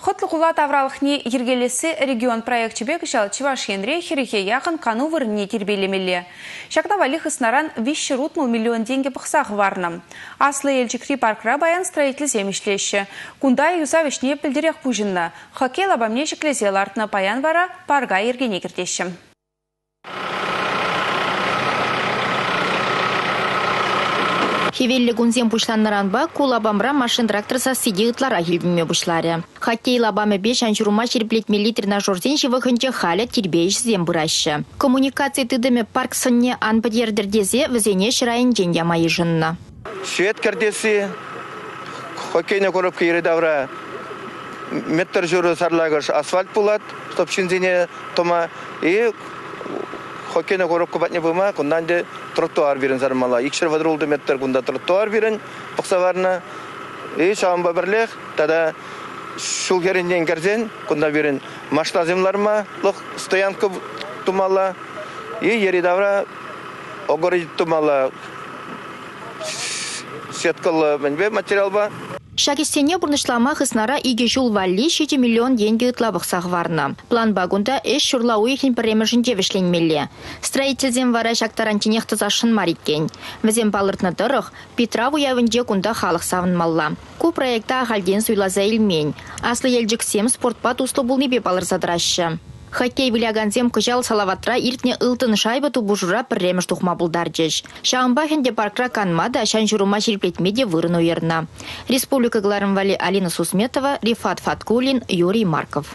Хотлы кулат авралықне ергелесі регион проект чебек жал Чевашенре херехе яқын кану вырне тербелемелі. Шақна валих снаран виші рутмыл миллион деньги пықсақ варны. Аслы елчікри паркра баян строитель земешлеші. Кунда юза вишне пілдерек пужынна. Хоккей лабамне шеклезе лартына паян вара парга ергене кіртеші. Хевелле гунзем пушланнаранба кулабамра машин тракторса сиди ытлара хилбиме бушларе. Хоккей лабаме беш анчурума шерплетмели тренажерден живыхынче халя тирбейш зем бұращы. Коммуникация тыдыме парк сынне ан падердердезе візене шырайын ден ямайы жынна. Свет кірдесі, хоккейне көріп кейрі давра метр жүрі сарлагыш асфальт булат, стопшинзине тома, и хоккейне көріп көбәтне бұма, күндан де тротуар бирен сармала. Икшер вадрулды метр күнда тротуар бирен, бұқсаварына, и шамба бірлех, тада шул керінден керзен, күнда бирен машта земларма, лық стоянка тумала, и ери давра огоры тумала, сеткалы материал ба. Шакистене бұрнышлама хыснара иге жул валли 7 миллион деньги ытлабық сағварна. План багунда эш шурла уйхин премежінде вишленмелле. Строительзен вара шактарантинех тызашын мариккен. Візен балыртны Петра уявынде кунда халық савынмалла. Ку проекта халден суйлаза илмень. Аслы елжік сем спортпат услы бұл небе балыр задырашы. Хоккей виляганзем кыжал салаватра иртне ылтын шайба тубужура пірреміш тухма бұлдарджеш. Шаамбахенде паркра канмада шан журума шерплетмеде вырын. Республика Гларымвали Алина Сусметова, Рифат Фаткулин, Юрий Марков.